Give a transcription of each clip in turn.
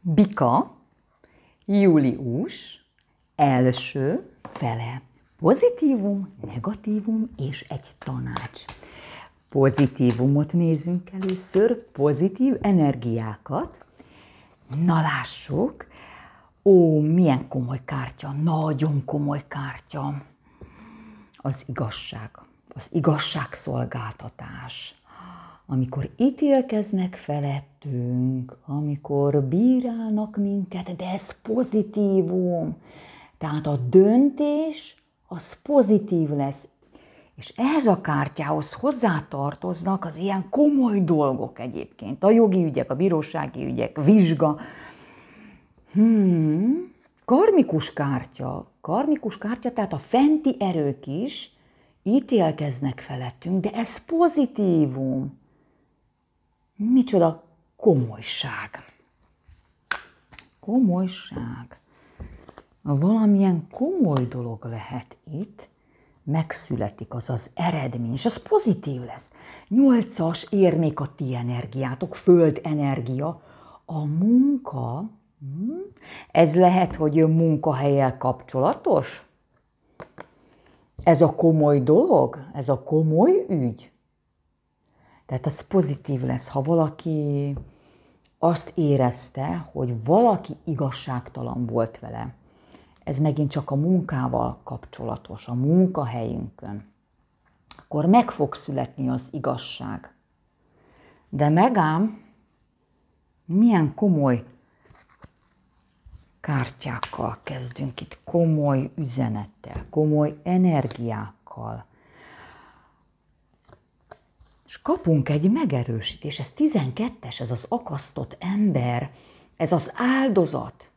Bika, július, első fele. Pozitívum, negatívum és egy tanács. Pozitívumot nézünk először, pozitív energiákat. Na lássuk. Ó, milyen komoly kártya, nagyon komoly kártya. Az igazság, az igazságszolgáltatás amikor ítélkeznek felettünk, amikor bírálnak minket, de ez pozitívum. Tehát a döntés az pozitív lesz. És ehhez a kártyához hozzátartoznak az ilyen komoly dolgok egyébként. A jogi ügyek, a bírósági ügyek, vizsga. Hmm, karmikus kártya. Karmikus kártya, tehát a fenti erők is ítélkeznek felettünk, de ez pozitívum. Micsoda komolyság. Komolyság. Valamilyen komoly dolog lehet itt, megszületik az az eredmény, és az pozitív lesz. Nyolcas ér még a ti energiátok, föld energia, a munka, hm? ez lehet, hogy munkahelyel kapcsolatos? Ez a komoly dolog? Ez a komoly ügy? Tehát az pozitív lesz, ha valaki azt érezte, hogy valaki igazságtalan volt vele. Ez megint csak a munkával kapcsolatos, a munkahelyünkön. Akkor meg fog születni az igazság. De megám, milyen komoly kártyákkal kezdünk itt, komoly üzenettel, komoly energiákkal és kapunk egy megerősítés, ez 12-es, ez az akasztott ember, ez az áldozat.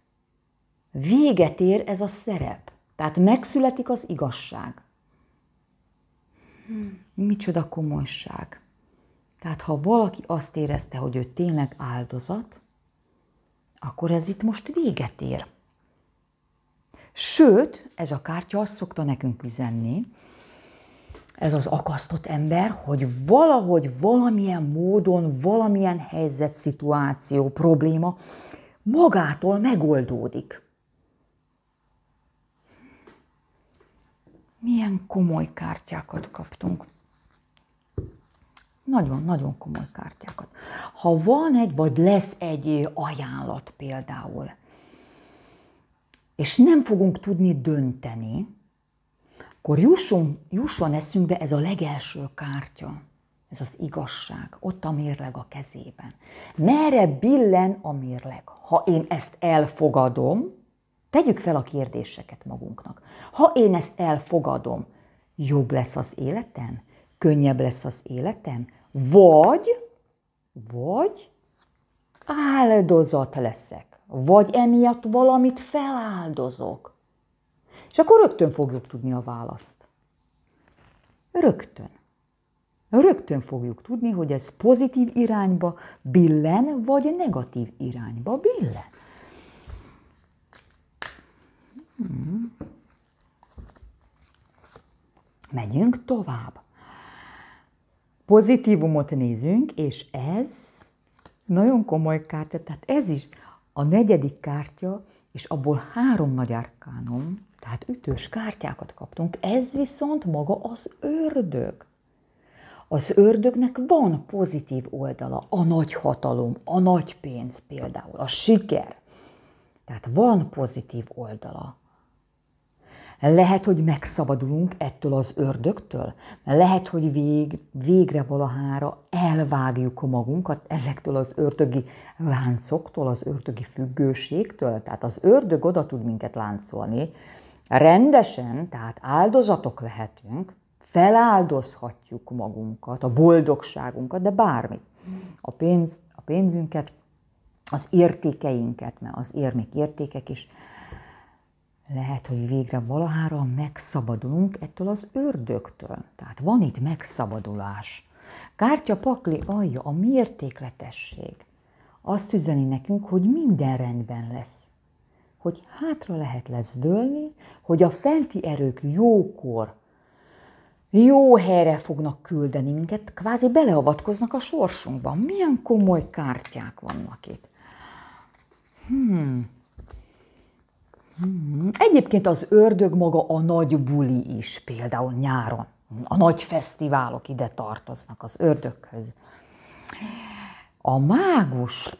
Véget ér ez a szerep. Tehát megszületik az igazság. Hmm, micsoda komolyság. Tehát ha valaki azt érezte, hogy ő tényleg áldozat, akkor ez itt most véget ér. Sőt, ez a kártya azt szokta nekünk üzenni, ez az akasztott ember, hogy valahogy, valamilyen módon, valamilyen helyzet, szituáció, probléma magától megoldódik. Milyen komoly kártyákat kaptunk. Nagyon-nagyon komoly kártyákat. Ha van egy, vagy lesz egy ajánlat például, és nem fogunk tudni dönteni, akkor jusson, jusson eszünkbe ez a legelső kártya, ez az igazság, ott a mérleg a kezében. Merre billen a mérleg? Ha én ezt elfogadom, tegyük fel a kérdéseket magunknak. Ha én ezt elfogadom, jobb lesz az életem? Könnyebb lesz az életem? Vagy, vagy áldozat leszek? Vagy emiatt valamit feláldozok? És akkor rögtön fogjuk tudni a választ. Rögtön. Rögtön fogjuk tudni, hogy ez pozitív irányba billen, vagy negatív irányba billen. Hmm. Megyünk tovább. Pozitívumot nézünk, és ez nagyon komoly kártya, tehát ez is a negyedik kártya, és abból három nagy árkánom, tehát ütős kártyákat kaptunk, ez viszont maga az ördög. Az ördögnek van pozitív oldala, a nagy hatalom, a nagy pénz például, a siker. Tehát van pozitív oldala. Lehet, hogy megszabadulunk ettől az ördögtől, lehet, hogy vég, végre valahára elvágjuk magunkat ezektől az ördögi láncoktól, az ördögi függőségtől. Tehát az ördög oda tud minket láncolni, rendesen, tehát áldozatok lehetünk, feláldozhatjuk magunkat, a boldogságunkat, de bármit. A, pénz, a pénzünket, az értékeinket, mert az érmék értékek is, lehet, hogy végre valahára megszabadulunk ettől az ördögtől. Tehát van itt megszabadulás. Kártya pakli alja, a mértékletesség. Azt üzeni nekünk, hogy minden rendben lesz hogy hátra lehet lesz dőlni, hogy a fenti erők jókor, jó helyre fognak küldeni minket, kvázi beleavatkoznak a sorsunkban. Milyen komoly kártyák vannak itt. Hmm. Hmm. Egyébként az ördög maga a nagy buli is, például nyáron. A nagy fesztiválok ide tartoznak az ördöghöz. A mágus,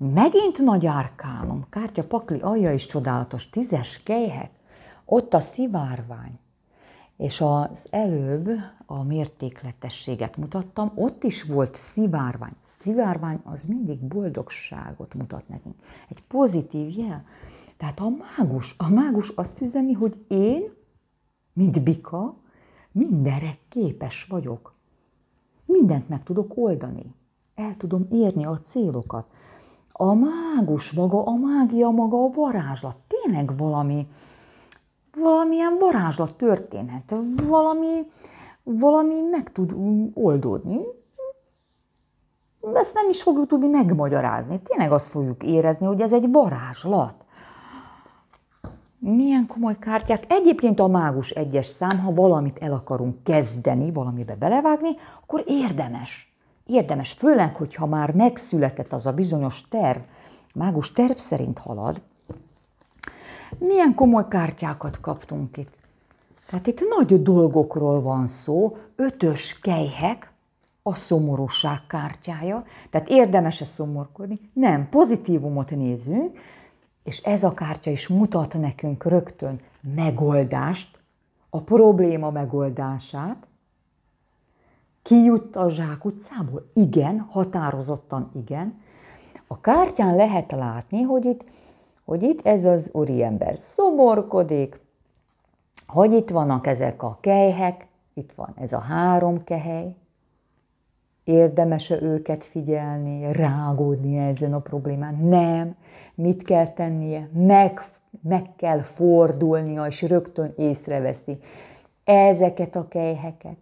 megint nagy árkánum, kártya, pakli, alja is csodálatos, tízes kejhek, ott a szivárvány. És az előbb a mértékletességet mutattam, ott is volt szivárvány. Szivárvány az mindig boldogságot mutat nekünk. Egy pozitív jel. Tehát a mágus, a mágus azt üzeni, hogy én, mint bika, mindenre képes vagyok. Mindent meg tudok oldani. El tudom érni a célokat. A mágus maga, a mágia maga, a varázslat. Tényleg valami, valamilyen varázslat történhet. Valami, valami meg tud oldódni. Ezt nem is fogjuk tudni megmagyarázni. Tényleg azt fogjuk érezni, hogy ez egy varázslat. Milyen komoly kártyák. Egyébként a mágus egyes szám, ha valamit el akarunk kezdeni, valamibe belevágni, akkor érdemes. Érdemes, főleg, hogyha már megszületett az a bizonyos terv, mágus terv szerint halad. Milyen komoly kártyákat kaptunk itt. Tehát itt nagy dolgokról van szó, ötös kejhek, a szomorúság kártyája, tehát érdemes-e szomorkodni? Nem, pozitívumot nézünk, és ez a kártya is mutat nekünk rögtön megoldást, a probléma megoldását. Ki jut a zsák utcából? Igen, határozottan igen. A kártyán lehet látni, hogy itt, hogy itt ez az úriember szomorkodik, hogy itt vannak ezek a kejhek, itt van ez a három kehely, érdemes-e őket figyelni, rágódni ezen a problémán? Nem. Mit kell tennie? Meg, meg kell fordulnia, és rögtön észreveszi ezeket a kejheket.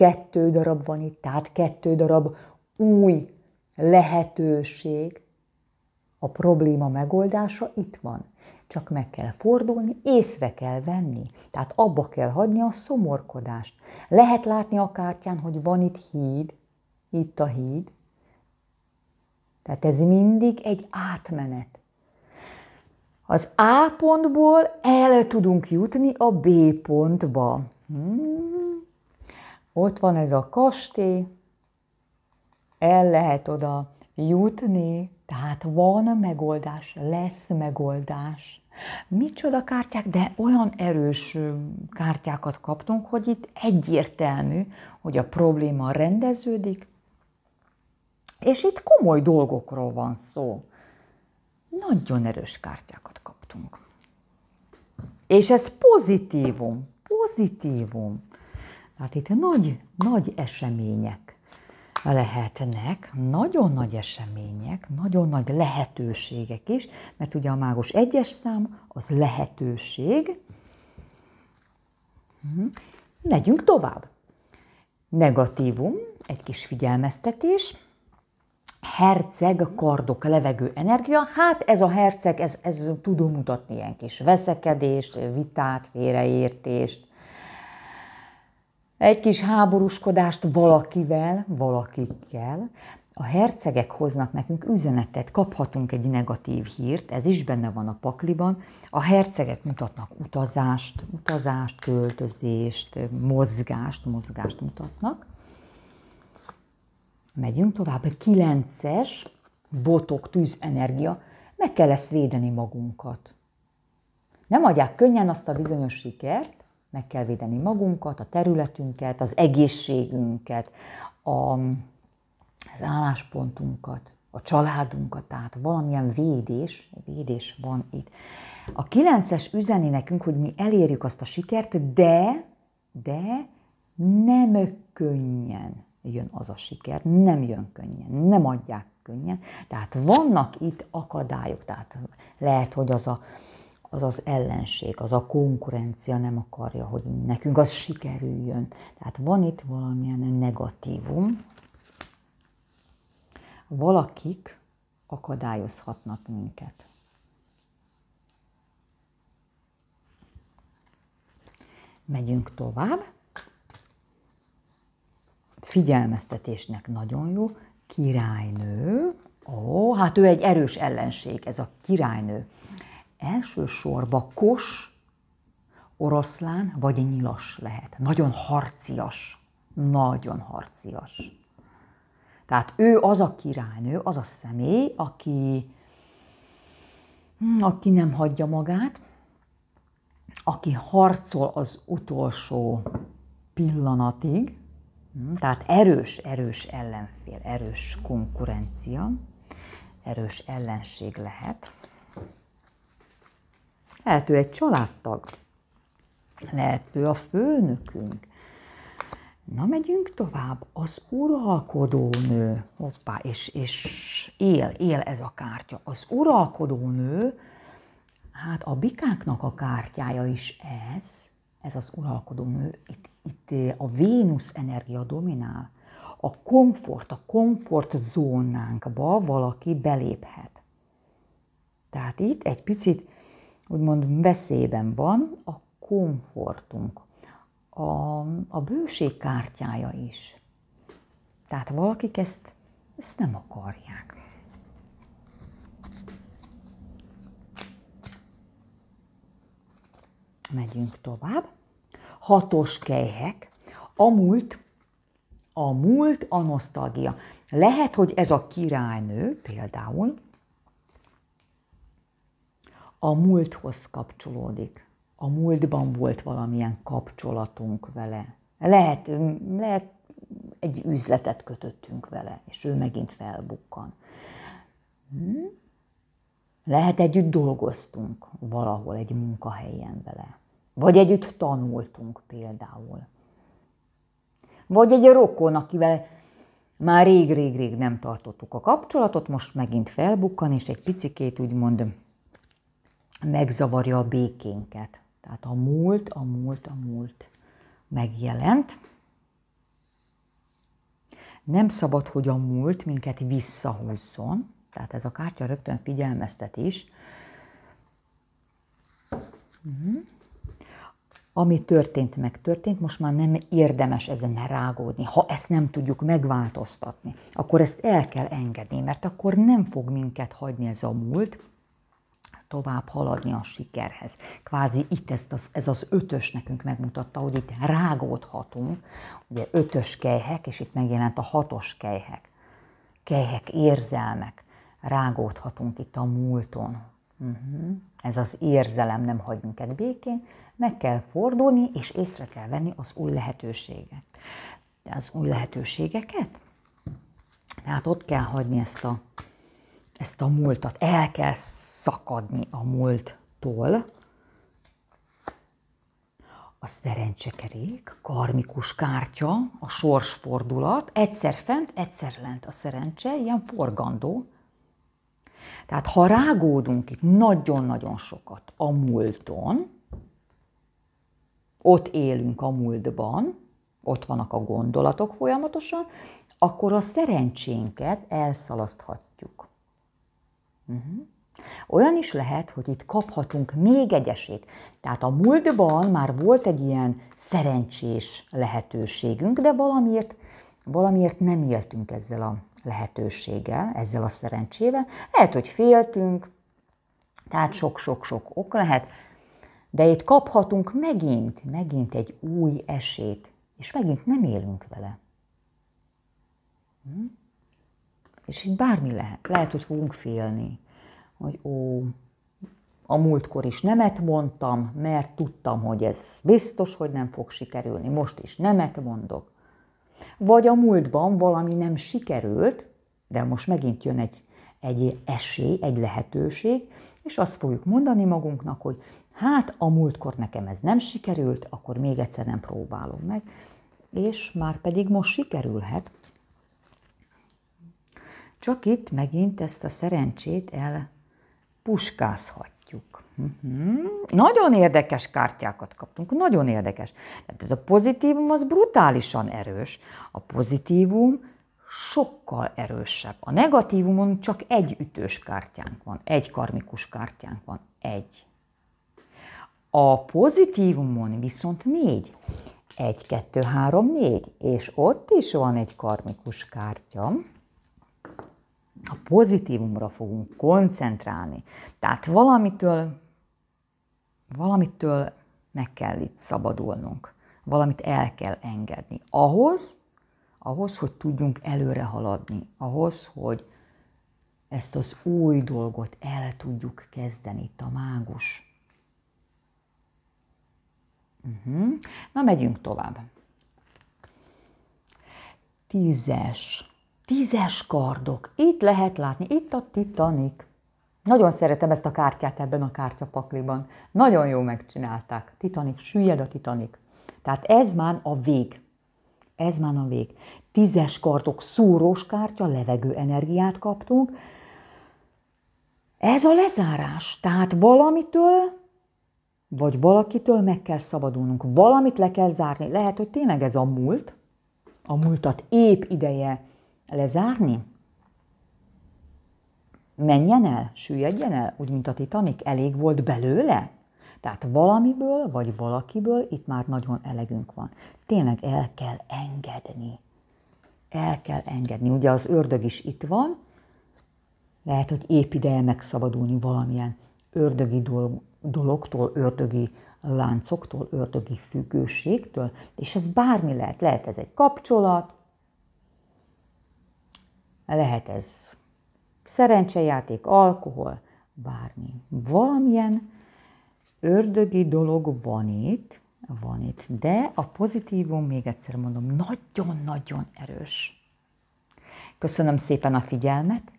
Kettő darab van itt, tehát kettő darab új lehetőség. A probléma megoldása itt van. Csak meg kell fordulni, észre kell venni. Tehát abba kell hagyni a szomorkodást. Lehet látni a kártyán, hogy van itt híd, itt a híd. Tehát ez mindig egy átmenet. Az A pontból el tudunk jutni a B pontba. Hmm. Ott van ez a kastély, el lehet oda jutni, tehát van megoldás, lesz megoldás. Micsoda kártyák, de olyan erős kártyákat kaptunk, hogy itt egyértelmű, hogy a probléma rendeződik, és itt komoly dolgokról van szó. Nagyon erős kártyákat kaptunk. És ez pozitívum, pozitívum. Tehát itt nagy, nagy események lehetnek, nagyon nagy események, nagyon nagy lehetőségek is, mert ugye a mágus egyes szám az lehetőség. Mhm. Megyünk tovább. Negatívum, egy kis figyelmeztetés herceg, kardok, levegő, energia. Hát ez a herceg, ez, ez tudom mutatni ilyen kis veszekedést, vitát, félreértést, egy kis háborúskodást valakivel, valakikkel. A hercegek hoznak nekünk üzenetet, kaphatunk egy negatív hírt, ez is benne van a pakliban. A hercegek mutatnak utazást, utazást, költözést, mozgást, mozgást mutatnak. Megyünk tovább. Kilences, botok, tűzenergia. Meg kell ezt védeni magunkat. Nem adják könnyen azt a bizonyos sikert, meg kell védeni magunkat, a területünket, az egészségünket, a, az álláspontunkat, a családunkat, tehát valamilyen védés, védés van itt. A kilences üzeni nekünk, hogy mi elérjük azt a sikert, de, de nem könnyen jön az a siker, nem jön könnyen, nem adják könnyen. Tehát vannak itt akadályok, tehát lehet, hogy az a, az, az ellenség, az a konkurencia nem akarja, hogy nekünk az sikerüljön. Tehát van itt valamilyen negatívum. Valakik akadályozhatnak minket. Megyünk tovább figyelmeztetésnek nagyon jó, királynő, ó, hát ő egy erős ellenség, ez a királynő. Elsősorban kos, oroszlán vagy nyilas lehet. Nagyon harcias. Nagyon harcias. Tehát ő az a királynő, az a személy, aki, aki nem hagyja magát, aki harcol az utolsó pillanatig, tehát erős, erős ellenfél, erős konkurencia, erős ellenség lehet. Lehet ő egy családtag, lehet ő a főnökünk. Na, megyünk tovább. Az uralkodó nő, hoppá, és, és él, él ez a kártya. Az uralkodó nő, hát a bikáknak a kártyája is ez, ez az uralkodó nő, itt, itt a Vénusz energia dominál. A komfort, a komfort zónánkba valaki beléphet. Tehát itt egy picit, úgymond veszélyben van a komfortunk, a, a bőség kártyája is. Tehát valakik ezt, ezt nem akarják. Megyünk tovább. Hatos kejhek. A múlt, a múlt, a nosztalgia. Lehet, hogy ez a királynő például a múlthoz kapcsolódik a múltban volt valamilyen kapcsolatunk vele. Lehet, lehet egy üzletet kötöttünk vele, és ő megint felbukkan. Hm? Lehet együtt dolgoztunk valahol egy munkahelyen vele. Vagy együtt tanultunk például. Vagy egy rokon, akivel már rég-rég-rég nem tartottuk a kapcsolatot, most megint felbukkan, és egy picikét úgymond megzavarja a békénket. Tehát a múlt, a múlt, a múlt megjelent. Nem szabad, hogy a múlt minket visszahúzzon, tehát ez a kártya rögtön figyelmeztet is. Uh-huh. Ami történt, meg történt, most már nem érdemes ezen rágódni. Ha ezt nem tudjuk megváltoztatni, akkor ezt el kell engedni, mert akkor nem fog minket hagyni ez a múlt, tovább haladni a sikerhez. Kvázi itt ezt az, ez az ötös nekünk megmutatta, hogy itt rágódhatunk, ugye ötös kejhek, és itt megjelent a hatos kejhek. Kejhek, érzelmek, rágódhatunk itt a múlton. Uh-huh. Ez az érzelem nem hagy minket békén, meg kell fordulni, és észre kell venni az új lehetőséget. Az új lehetőségeket, tehát ott kell hagyni ezt a, ezt a múltat, el kell szakadni a múlttól. A szerencsekerék, karmikus kártya, a sorsfordulat, egyszer fent, egyszer lent a szerencse, ilyen forgandó. Tehát ha rágódunk itt nagyon-nagyon sokat a múlton, ott élünk a múltban, ott vannak a gondolatok folyamatosan, akkor a szerencsénket elszalaszthatjuk. Uh-huh. Olyan is lehet, hogy itt kaphatunk még egy esélyt. Tehát a múltban már volt egy ilyen szerencsés lehetőségünk, de valamiért, valamiért nem éltünk ezzel a lehetőséggel, ezzel a szerencsével. Lehet, hogy féltünk, tehát sok-sok-sok ok lehet, de itt kaphatunk megint, megint egy új esélyt, és megint nem élünk vele. Hm? És itt bármi lehet. Lehet, hogy fogunk félni hogy ó, a múltkor is nemet mondtam, mert tudtam, hogy ez biztos, hogy nem fog sikerülni, most is nemet mondok. Vagy a múltban valami nem sikerült, de most megint jön egy, egy esély, egy lehetőség, és azt fogjuk mondani magunknak, hogy hát a múltkor nekem ez nem sikerült, akkor még egyszer nem próbálom meg, és már pedig most sikerülhet. Csak itt megint ezt a szerencsét el puskázhatjuk. Uh-huh. Nagyon érdekes kártyákat kaptunk, nagyon érdekes. Tehát a pozitívum az brutálisan erős, a pozitívum sokkal erősebb. A negatívumon csak egy ütős kártyánk van, egy karmikus kártyánk van, egy. A pozitívumon viszont négy. Egy, kettő, három, négy. És ott is van egy karmikus kártya. A pozitívumra fogunk koncentrálni. Tehát valamitől, valamitől meg kell itt szabadulnunk. Valamit el kell engedni. Ahhoz, ahhoz, hogy tudjunk előre haladni. Ahhoz, hogy ezt az új dolgot el tudjuk kezdeni, itt a mágus. Uh-huh. Na, megyünk tovább. Tízes. Tízes kardok. Itt lehet látni, itt a Titanic. Nagyon szeretem ezt a kártyát ebben a kártyapakliban. Nagyon jó megcsinálták. Titanic, süllyed a Titanic. Tehát ez már a vég. Ez már a vég. Tízes kardok, szúrós kártya, levegő energiát kaptunk. Ez a lezárás. Tehát valamitől, vagy valakitől meg kell szabadulnunk. Valamit le kell zárni. Lehet, hogy tényleg ez a múlt, a múltat épp ideje lezárni? Menjen el, süllyedjen el, úgy, mint a Titanic, elég volt belőle? Tehát valamiből, vagy valakiből itt már nagyon elegünk van. Tényleg el kell engedni. El kell engedni. Ugye az ördög is itt van, lehet, hogy épp ideje megszabadulni valamilyen ördögi dologtól, ördögi láncoktól, ördögi függőségtől, és ez bármi lehet. Lehet ez egy kapcsolat, lehet ez szerencsejáték, alkohol, bármi. Valamilyen ördögi dolog van itt, van itt, de a pozitívum, még egyszer mondom, nagyon-nagyon erős. Köszönöm szépen a figyelmet,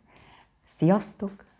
sziasztok!